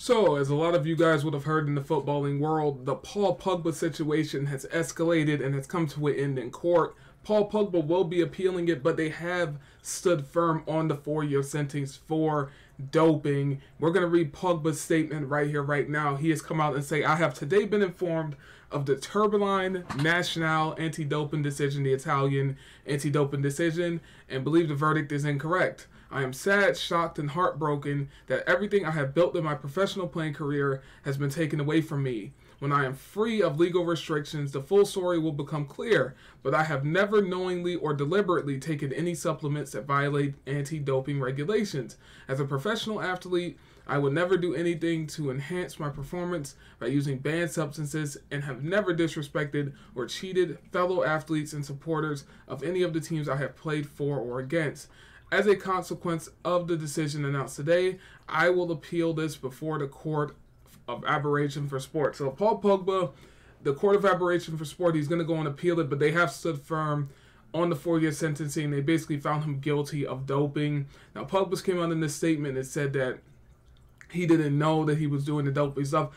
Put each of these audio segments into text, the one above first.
So, as a lot of you guys would have heard in the footballing world, the Paul Pogba situation has escalated and has come to an end in court. Paul Pogba will be appealing it, but they have stood firm on the four year sentence for doping. We're going to read Pogba's statement right here, right now. He has come out and say, I have today been informed of the Tribunale Nazionale anti-doping decision, the Italian anti-doping decision, and believe the verdict is incorrect. I am sad, shocked, and heartbroken that everything I have built in my professional playing career has been taken away from me. When I am free of legal restrictions, the full story will become clear, but I have never knowingly or deliberately taken any supplements that violate anti doping regulations. As a professional athlete, I would never do anything to enhance my performance by using banned substances and have never disrespected or cheated fellow athletes and supporters of any of the teams I have played for or against. As a consequence of the decision announced today, I will appeal this before the Court of Arbitration for Sport. So Paul Pogba, the Court of Arbitration for Sport, he's going to go and appeal it, but they have stood firm on the four-year sentencing. They basically found him guilty of doping. Now Pogba came out in this statement and said that he didn't know that he was doing the doping stuff.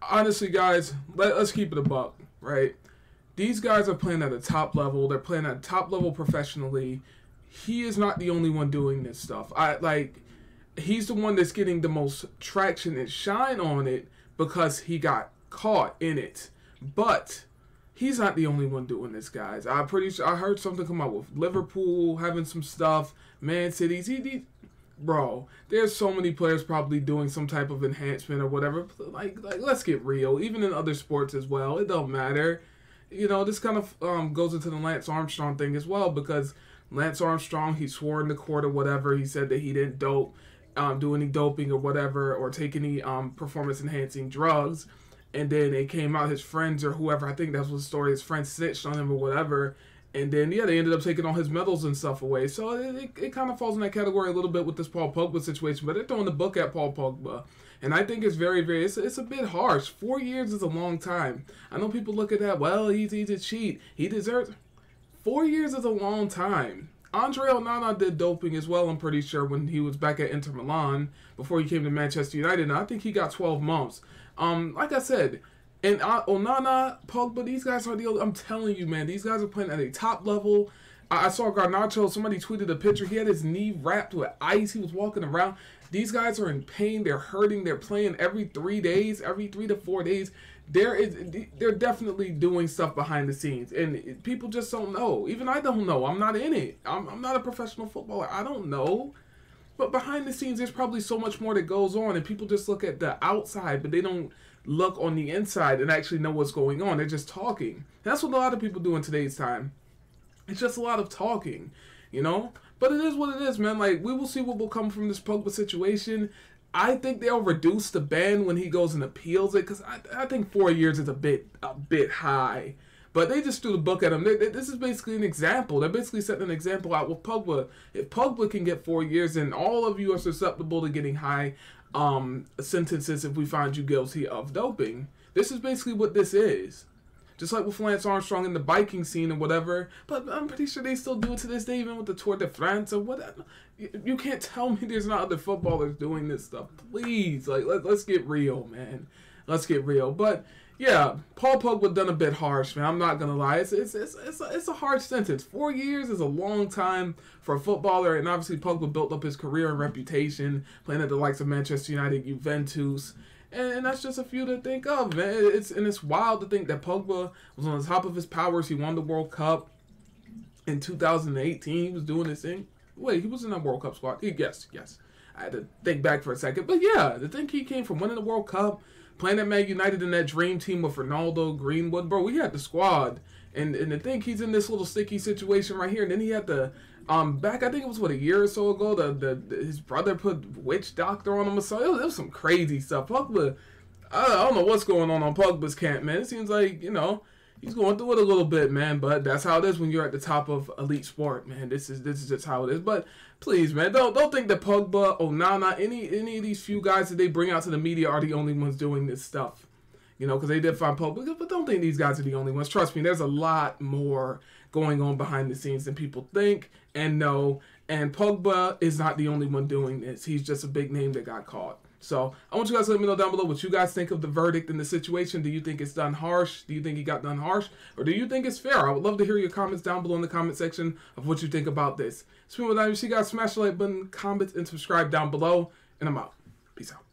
Honestly, guys, let, us keep it a buck, right? These guys are playing at a top level. They're playing at a top level professionally he is not the only one doing this stuff. I like he's the one that's getting the most traction and shine on it because he got caught in it. But he's not the only one doing this, guys. I'm pretty sure I heard something come out with Liverpool having some stuff, Man City's. He, he, bro, there's so many players probably doing some type of enhancement or whatever. Like, like let's get real. Even in other sports as well, it don't matter. You know, this kind of um, goes into the Lance Armstrong thing as well because Lance Armstrong, he swore in the court or whatever. He said that he didn't dope, um, do any doping or whatever, or take any um, performance enhancing drugs. And then it came out his friends or whoever, I think that's what the story, his friends snitched on him or whatever. And then, yeah, they ended up taking all his medals and stuff away. So it, it, it kind of falls in that category a little bit with this Paul Pogba situation. But they're throwing the book at Paul Pogba. And I think it's very, very, it's, it's a bit harsh. Four years is a long time. I know people look at that, well, he's, he's a cheat. He deserves Four years is a long time. Andre Onana did doping as well, I'm pretty sure, when he was back at Inter Milan before he came to Manchester United. And I think he got 12 months. Um, like I said, and uh, Onana, Pogba, these guys are the. I'm telling you, man, these guys are playing at a top level. I, I saw Garnacho. Somebody tweeted a picture. He had his knee wrapped with ice. He was walking around. These guys are in pain. They're hurting. They're playing every three days, every three to four days there is they're definitely doing stuff behind the scenes and people just don't know even i don't know i'm not in it I'm, I'm not a professional footballer i don't know but behind the scenes there's probably so much more that goes on and people just look at the outside but they don't look on the inside and actually know what's going on they're just talking that's what a lot of people do in today's time it's just a lot of talking you know but it is what it is man like we will see what will come from this Pogba situation I think they'll reduce the ban when he goes and appeals it because I, I think four years is a bit a bit high. But they just threw the book at him. They, they, this is basically an example. They're basically setting an example out with Pogba. If Pogba can get four years, then all of you are susceptible to getting high um, sentences if we find you guilty of doping. This is basically what this is. Just like with Lance Armstrong in the biking scene or whatever. But I'm pretty sure they still do it to this day, even with the Tour de France or whatever. You can't tell me there's not other footballers doing this stuff. Please, like let, let's get real, man. Let's get real. But yeah, Paul Pogba done a bit harsh, man. I'm not gonna lie. It's it's it's it's a, it's a harsh sentence. Four years is a long time for a footballer, and obviously Pogba built up his career and reputation playing at the likes of Manchester United, Juventus, and, and, that's just a few to think of, man. It's and it's wild to think that Pogba was on the top of his powers. He won the World Cup in 2018. He was doing this thing. Wait, he was in that World Cup squad. He, yes, yes. I had to think back for a second, but yeah, the thing he came from winning the World Cup, playing at Man United in that dream team with Ronaldo, Greenwood, bro. We had the squad, and and to think he's in this little sticky situation right here, and then he had to um, back I think it was what a year or so ago. The, the, the his brother put witch doctor on him or so. It was, it was some crazy stuff. Pogba, I, I, don't know what's going on on Pogba's camp, man. It seems like you know he's going through it a little bit, man. But that's how it is when you're at the top of elite sport, man. This is this is just how it is. But please, man, don't don't think that Pogba, Onana, any any of these few guys that they bring out to the media are the only ones doing this stuff you know, because they did find Pogba. But don't think these guys are the only ones. Trust me, there's a lot more going on behind the scenes than people think and know. And Pogba is not the only one doing this. He's just a big name that got caught. So I want you guys to let me know down below what you guys think of the verdict in the situation. Do you think it's done harsh? Do you think he got done harsh? Or do you think it's fair? I would love to hear your comments down below in the comment section of what you think about this. Speaking with that, you guys smash the like button, comment, and subscribe down below. And I'm out. Peace out.